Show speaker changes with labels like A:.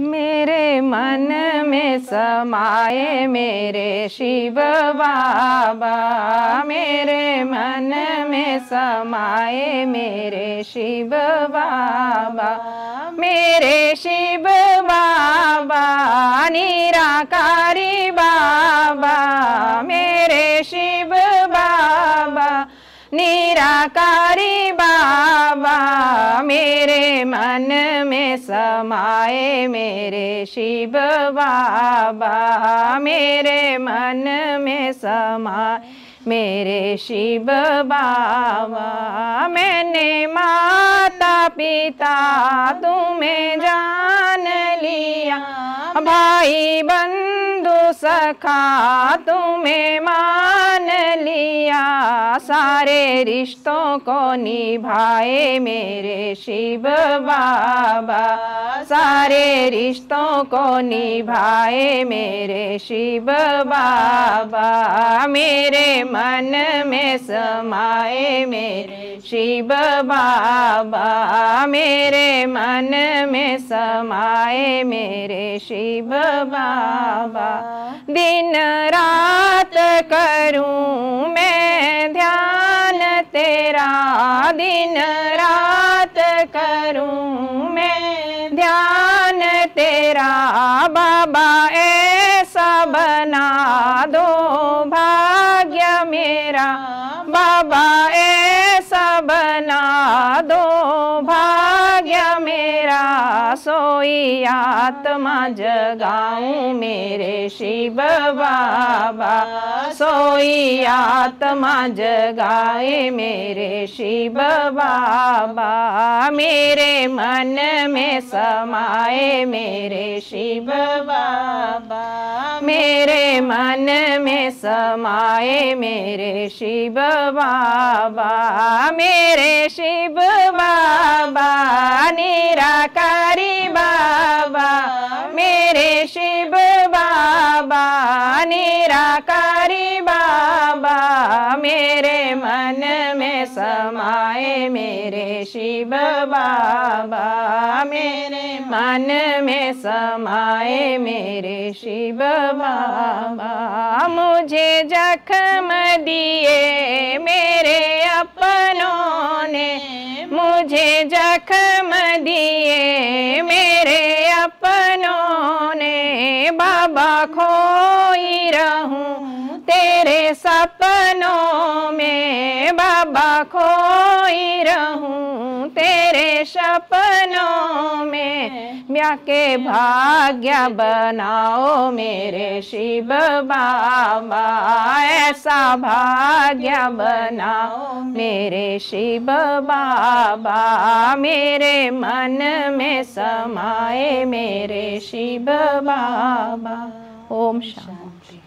A: मेरे मन में समाए मेरे शिव बाबा। मेरे मन में समाए मेरे शिव बाबा। मेरे शिव बाबा, निराकारी निराकारी बाबा, मेरे मन में समाए मेरे शिव बाबा, मेरे मन में समाए मेरे शिव बाबा। मैंने माता पिता तुम्हें जान लिया, भाई बंधु सखा तुम्हें मान सारे रिश्तों को निभाए मेरे शिव बाबा। सारे रिश्तों को निभाए मेरे शिव बाबा। मेरे मन में समाए मेरे शिव बाबा। मेरे मन में समाए मेरे शिव बाबा। दिन रात करूँ मैं तेरा दिन रात करूँ मैं? ध्यान तेरा बाबा ऐसा सोई आत्मा जगाऊं मेरे शिव बाबा। सोई आत्मा जगाए मेरे शिव बाबा। मेरे मन में समाए मेरे शिव बाबा। मेरे मन में समाए मेरे शिव बाबा। मेरे शिव बाबा निराकारी समाए मेरे शिव बाबा, मेरे मन में समाए मेरे शिव बाबा। मुझे जख्म दिए मेरे अपनों ने, मुझे जख्म दिए मेरे अपनों ने। बाबा खोई रहूँ, तेरे सपनों में बाबा खोई रहूँ, तेरे सपनों में। ब्याह के भाग्य बनाओ मेरे शिव बाबा, ऐसा भाग्य बनाओ मेरे शिव बाबा। मेरे मन में समाए मेरे शिव बाबा। ओम शांति।